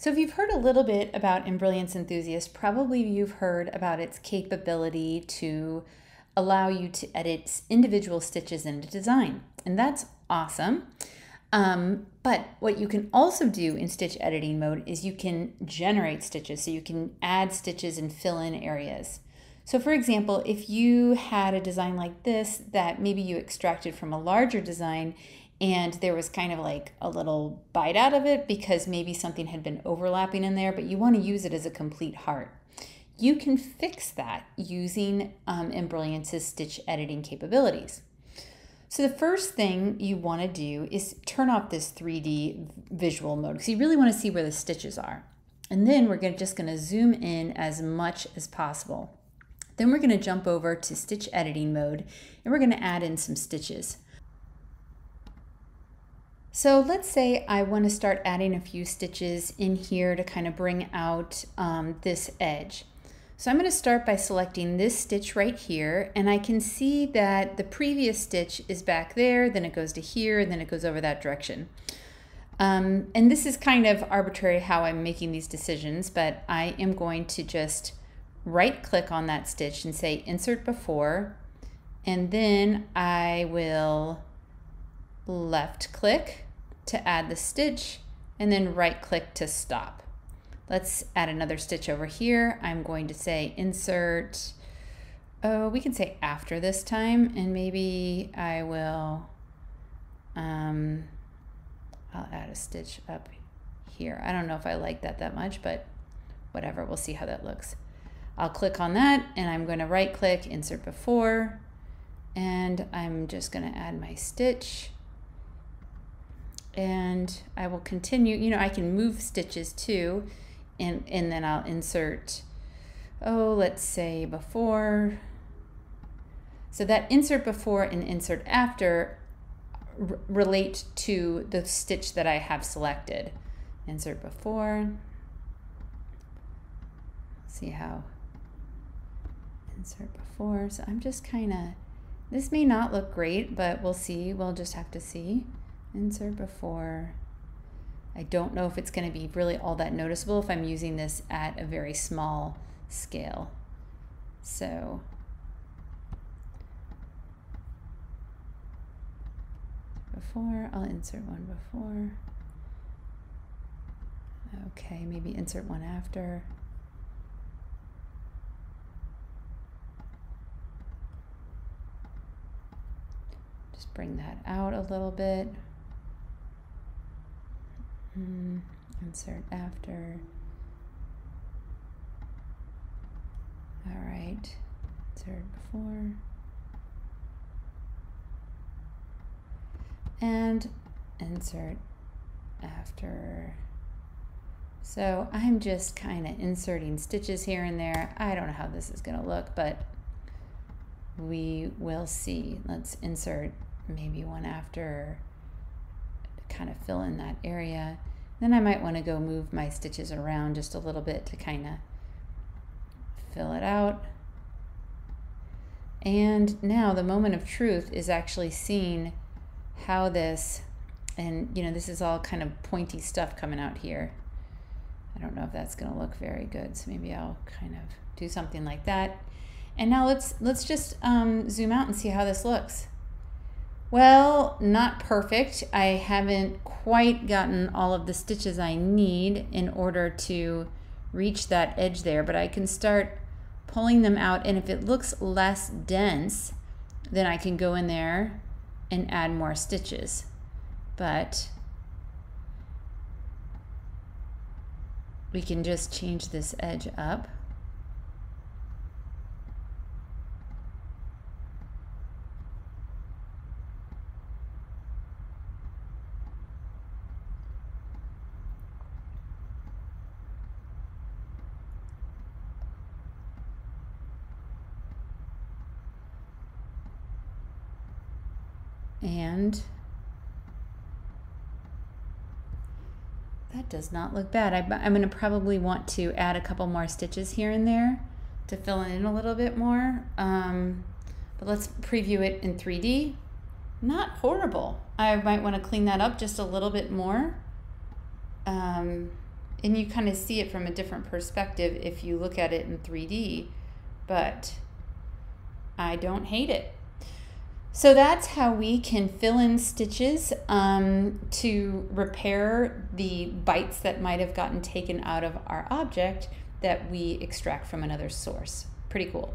So, if you've heard a little bit about Embrilliance Enthusiast, probably you've heard about its capability to allow you to edit individual stitches into design. And that's awesome. Um, but what you can also do in stitch editing mode is you can generate stitches. So you can add stitches and fill in areas. So for example, if you had a design like this that maybe you extracted from a larger design and there was kind of like a little bite out of it because maybe something had been overlapping in there, but you want to use it as a complete heart. You can fix that using um, Embrilliance's stitch editing capabilities. So the first thing you want to do is turn off this 3D visual mode because you really want to see where the stitches are. And then we're gonna, just going to zoom in as much as possible. Then we're going to jump over to stitch editing mode and we're going to add in some stitches. So let's say I want to start adding a few stitches in here to kind of bring out um, this edge. So I'm going to start by selecting this stitch right here and I can see that the previous stitch is back there, then it goes to here, and then it goes over that direction. Um, and this is kind of arbitrary how I'm making these decisions, but I am going to just right click on that stitch and say insert before, and then I will left click to add the stitch and then right click to stop. Let's add another stitch over here. I'm going to say insert, oh, we can say after this time and maybe I will, um, I'll add a stitch up here. I don't know if I like that that much, but whatever, we'll see how that looks. I'll click on that and I'm going to right click, insert before, and I'm just going to add my stitch and I will continue, you know, I can move stitches too, and, and then I'll insert, oh, let's say before. So that insert before and insert after relate to the stitch that I have selected. Insert before, see how, insert before. So I'm just kind of, this may not look great, but we'll see. We'll just have to see insert before. I don't know if it's going to be really all that noticeable if I'm using this at a very small scale. So before, I'll insert one before. Okay, maybe insert one after. Just bring that out a little bit. Mm, insert after. All right, insert before. And insert after. So I'm just kind of inserting stitches here and there. I don't know how this is going to look, but we will see. Let's insert maybe one after kind of fill in that area. Then I might want to go move my stitches around just a little bit to kind of fill it out. And now the moment of truth is actually seeing how this, and you know, this is all kind of pointy stuff coming out here. I don't know if that's going to look very good, so maybe I'll kind of do something like that. And now let's let's just um, zoom out and see how this looks. Well, not perfect. I haven't quite gotten all of the stitches I need in order to reach that edge there, but I can start pulling them out and if it looks less dense, then I can go in there and add more stitches. But we can just change this edge up. And that does not look bad. I, am going to probably want to add a couple more stitches here and there to fill in a little bit more. Um, but let's preview it in 3D. Not horrible. I might want to clean that up just a little bit more. Um, and you kind of see it from a different perspective if you look at it in 3D, but I don't hate it. So that's how we can fill in stitches um, to repair the bites that might have gotten taken out of our object that we extract from another source. Pretty cool.